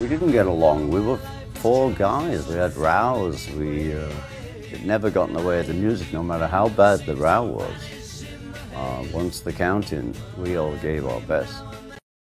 We didn't get along. We were four guys. We had rows. We uh, it never got in the way of the music, no matter how bad the row was. Uh, once the counting, we all gave our best.